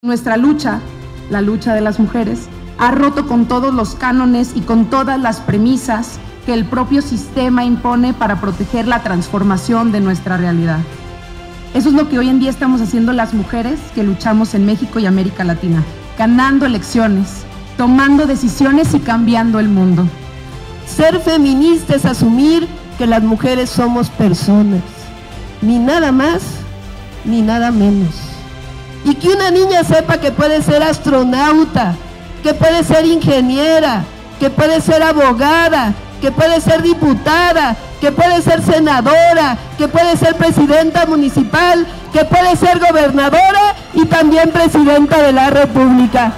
Nuestra lucha, la lucha de las mujeres, ha roto con todos los cánones y con todas las premisas que el propio sistema impone para proteger la transformación de nuestra realidad. Eso es lo que hoy en día estamos haciendo las mujeres que luchamos en México y América Latina, ganando elecciones, tomando decisiones y cambiando el mundo. Ser feminista es asumir que las mujeres somos personas, ni nada más, ni nada menos. Y que una niña sepa que puede ser astronauta, que puede ser ingeniera, que puede ser abogada, que puede ser diputada, que puede ser senadora, que puede ser presidenta municipal, que puede ser gobernadora y también presidenta de la República.